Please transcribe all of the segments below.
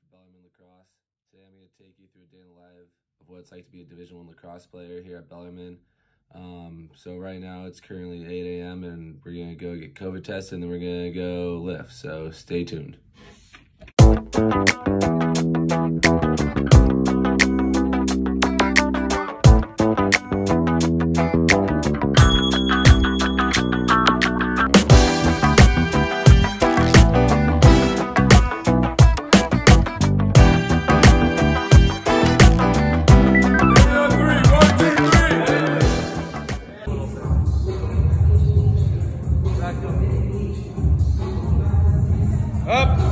for Bellarmine Lacrosse. Today I'm going to take you through a day in the life of what it's like to be a Division One lacrosse player here at Bellarmine. Um, so right now it's currently 8 a.m. and we're going to go get COVID tested and then we're going to go lift. So stay tuned. Up.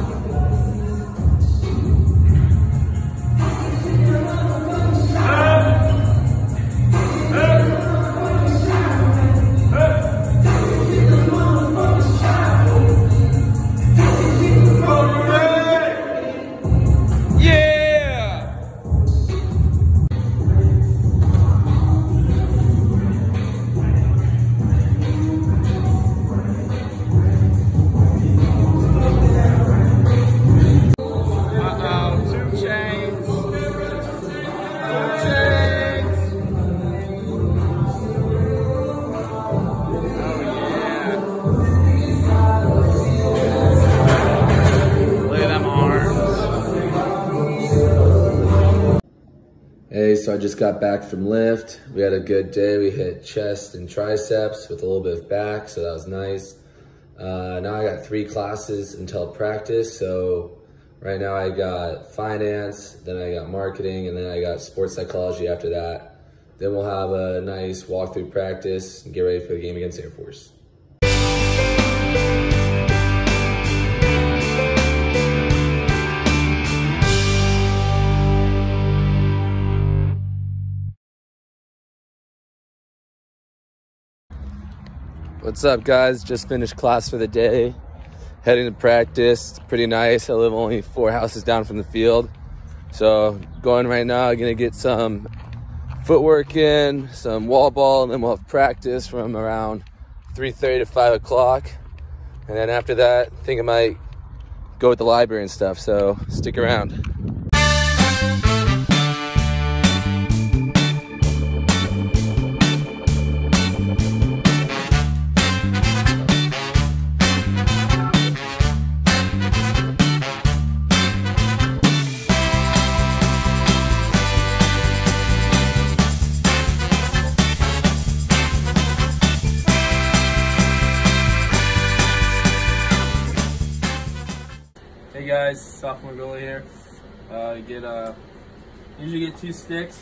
Hey, so I just got back from lift. We had a good day. We hit chest and triceps with a little bit of back, so that was nice. Uh, now I got three classes until practice. So right now I got finance, then I got marketing, and then I got sports psychology after that. Then we'll have a nice walkthrough practice and get ready for the game against Air Force. What's up guys? Just finished class for the day. Heading to practice. It's pretty nice. I live only four houses down from the field. So going right now, I'm gonna get some footwork in, some wall ball, and then we'll have practice from around 3.30 to 5 o'clock. And then after that, I think I might go with the library and stuff, so stick around. Hey guys, sophomore goalie here. Uh, get uh, usually get two sticks.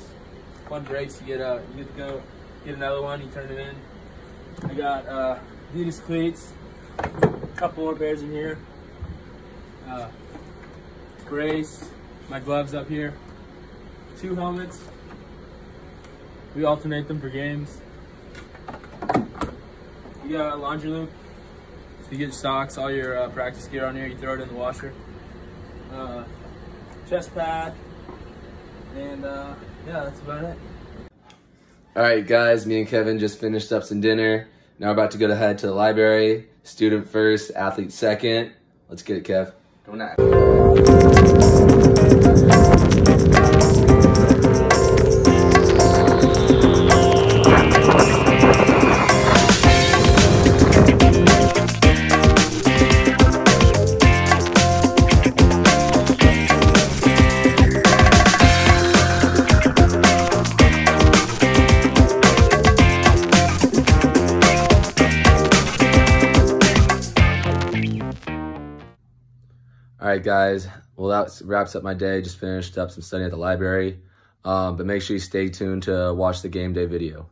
One breaks, you get uh, you get to go get another one. You turn it in. I got uh, Adidas cleats. A couple more pairs in here. Uh, brace. My gloves up here. Two helmets. We alternate them for games. You got a laundry loop. So you get socks, all your uh, practice gear on here, you throw it in the washer. Uh, chest pad, and uh, yeah, that's about it. All right, guys, me and Kevin just finished up some dinner. Now we're about to go to head to the library. Student first, athlete second. Let's get it, Kev. Don't act. Right, guys. Well, that wraps up my day. Just finished up some studying at the library. Um, but make sure you stay tuned to watch the game day video.